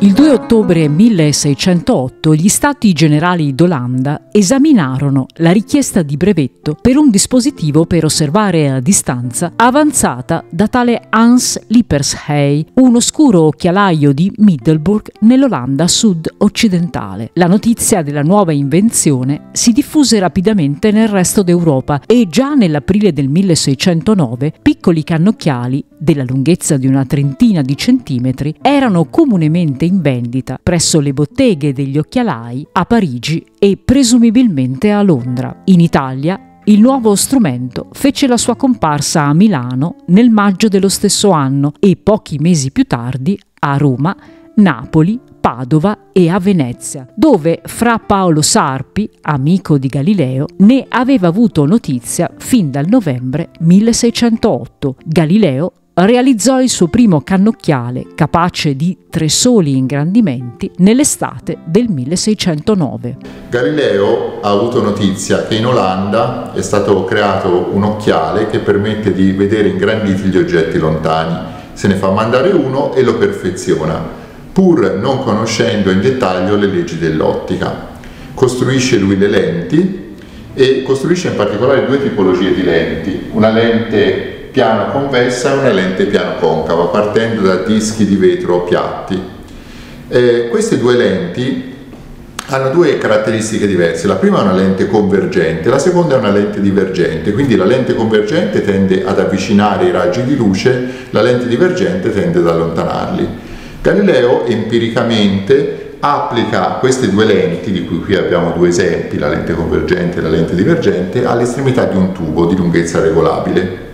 Il 2 ottobre 1608 gli Stati Generali d'Olanda esaminarono la richiesta di brevetto per un dispositivo per osservare a distanza avanzata da tale Hans Lippershey, un oscuro occhialaio di Middelburg nell'Olanda sud-occidentale. La notizia della nuova invenzione si diffuse rapidamente nel resto d'Europa e già nell'aprile del 1609 piccoli cannocchiali della lunghezza di una trentina di centimetri erano comunemente in vendita presso le botteghe degli occhialai a Parigi e presumibilmente a Londra. In Italia il nuovo strumento fece la sua comparsa a Milano nel maggio dello stesso anno e pochi mesi più tardi a Roma, Napoli, Padova e a Venezia, dove Fra Paolo Sarpi, amico di Galileo, ne aveva avuto notizia fin dal novembre 1608. Galileo realizzò il suo primo cannocchiale capace di tre soli ingrandimenti nell'estate del 1609. Galileo ha avuto notizia che in Olanda è stato creato un occhiale che permette di vedere ingranditi gli oggetti lontani. Se ne fa mandare uno e lo perfeziona, pur non conoscendo in dettaglio le leggi dell'ottica. Costruisce lui le lenti e costruisce in particolare due tipologie di lenti, una lente piano convessa e una lente piano concava partendo da dischi di vetro piatti. Eh, queste due lenti hanno due caratteristiche diverse, la prima è una lente convergente, la seconda è una lente divergente, quindi la lente convergente tende ad avvicinare i raggi di luce, la lente divergente tende ad allontanarli. Galileo empiricamente applica queste due lenti, di cui qui abbiamo due esempi, la lente convergente e la lente divergente, all'estremità di un tubo di lunghezza regolabile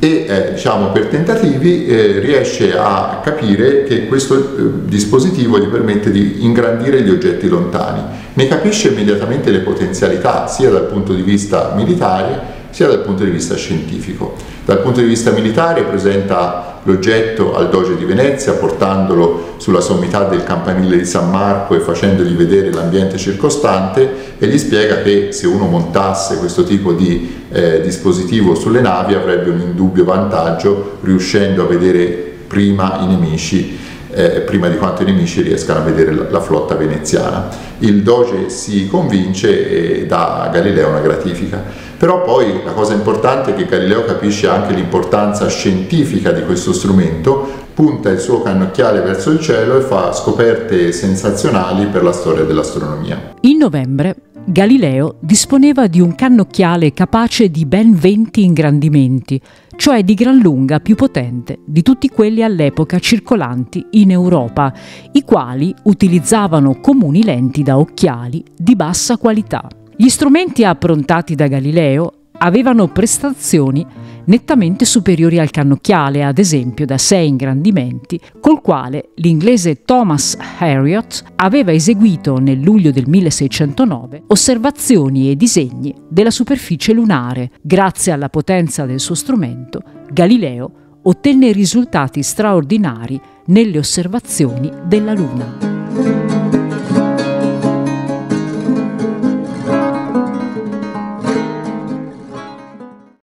e eh, diciamo, per tentativi eh, riesce a capire che questo eh, dispositivo gli permette di ingrandire gli oggetti lontani. Ne capisce immediatamente le potenzialità sia dal punto di vista militare sia dal punto di vista scientifico. Dal punto di vista militare presenta l'oggetto al Doge di Venezia portandolo sulla sommità del campanile di San Marco e facendogli vedere l'ambiente circostante e gli spiega che se uno montasse questo tipo di eh, dispositivo sulle navi avrebbe un indubbio vantaggio riuscendo a vedere prima i nemici eh, prima di quanto i nemici riescano a vedere la, la, flotta veneziana. Il Doge si convince e dà a Galileo una gratifica. Però poi la cosa importante è che Galileo capisce anche l'importanza scientifica di questo strumento, punta il suo cannocchiale verso il cielo e fa scoperte sensazionali per la storia dell'astronomia. In novembre Galileo disponeva di un cannocchiale capace di ben 20 ingrandimenti, cioè di gran lunga più potente di tutti quelli all'epoca circolanti in Europa, i quali utilizzavano comuni lenti da occhiali di bassa qualità. Gli strumenti approntati da Galileo avevano prestazioni nettamente superiori al cannocchiale, ad esempio da sei ingrandimenti, col quale l'inglese Thomas Harriot aveva eseguito nel luglio del 1609 osservazioni e disegni della superficie lunare. Grazie alla potenza del suo strumento, Galileo ottenne risultati straordinari nelle osservazioni della Luna.